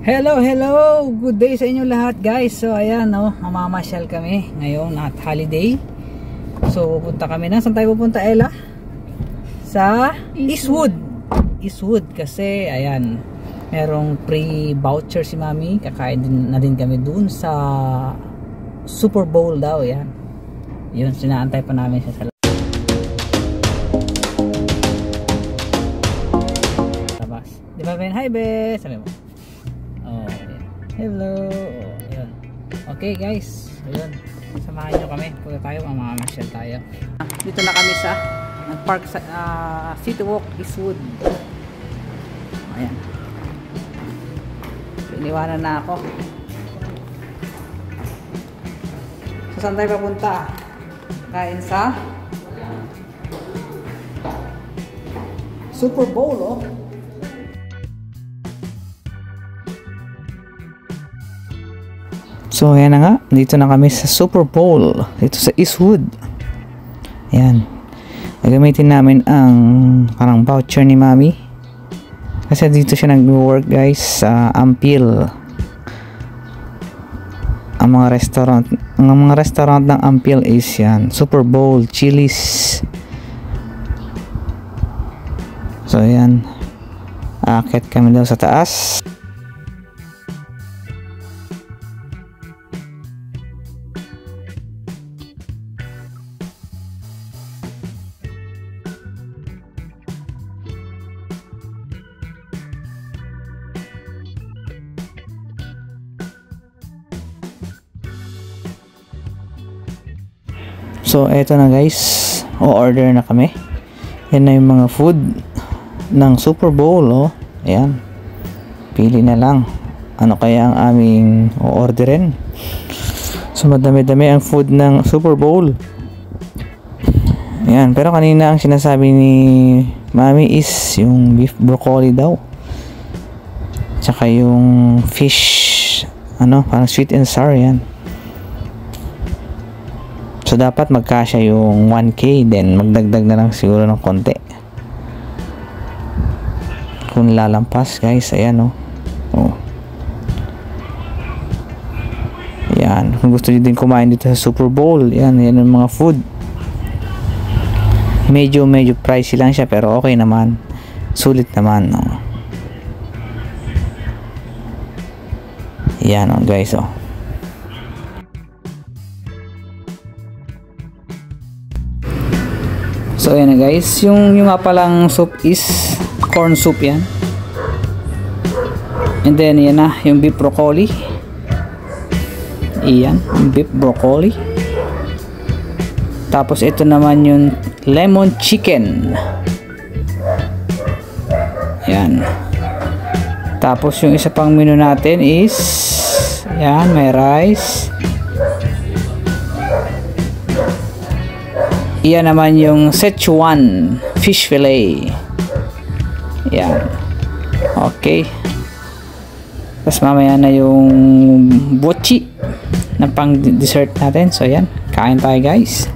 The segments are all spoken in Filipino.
Hello, hello! Good day sa inyo lahat guys. So ayan, no, mamamasyal kami ngayon at holiday. So pupunta kami na. Saan tayo pupunta Ella? Sa Eastwood. Eastwood kasi ayan, merong free voucher si Mami. Kakain din, na din kami dun sa Super Bowl daw. Yan. Yun, sinaantay pa namin siya sa labas. Di ba Ben? Hi Be! Sabi mo. Oh, ayan. Hello. Oh. Okay guys. Ayun. Samahan nyo kami. Punta tayo. Mamamasyal tayo. Dito na kami sa nag-park sa ah, City Walk Eastwood. Ayan. Iniwanan na ako. So, saan tayo papunta? Kain sa Super Bowl, oh. So, ayan na nga. Dito na kami sa Super Bowl. Dito sa Eastwood. Ayan. Gagamitin namin ang parang voucher ni Mami. Kasi dito siya nag-work guys sa Ampil. Ang mga restaurant, ang mga restaurant ng Ampil is yan. Super Bowl, Chili's. So, ayan. Akit kami daw sa taas. So, eto na guys. O-order na kami. Yan na yung mga food ng Super Bowl, oh. Ayan. Pili na lang. Ano kaya ang aming o-orderin? So, madami-dami ang food ng Super Bowl. Ayan. Pero kanina ang sinasabi ni Mami is yung beef broccoli daw. Tsaka yung fish, ano, parang sweet and sour yan. So, dapat magkasya yung 1K, then magdagdag na lang siguro ng konti. Kung lalampas, guys, ayan, oh. oh. Yan. Kung gusto niyo din kumain dito sa Super Bowl, yan, yan yung mga food. Medyo, medyo pricey lang siya, pero okay naman. Sulit naman, oh. Yan, oh, guys, oh. So ayan na guys, yung yung nga palang soup is corn soup yan. And then yan na, yung beef broccoli. Iyan, beef broccoli. Tapos ito naman yung lemon chicken. Yan. Tapos yung isa pang menu natin is yan, may rice. Iyan naman yung Szechuan fish fillet. Yan. Okay. Tapos mamaya na yung bochi na pang dessert natin. So yan. Kain tayo guys.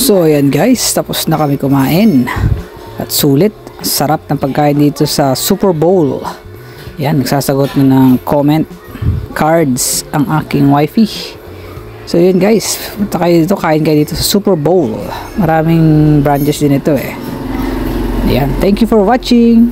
So ayan guys, tapos na kami kumain. At sulit, sarap ng pagkain dito sa Super Bowl. Yan, nagsasagot na ng comment cards ang aking wifey. So yun guys, punta kayo dito, kain kayo dito sa Super Bowl. Maraming branches din ito eh. Yan, thank you for watching.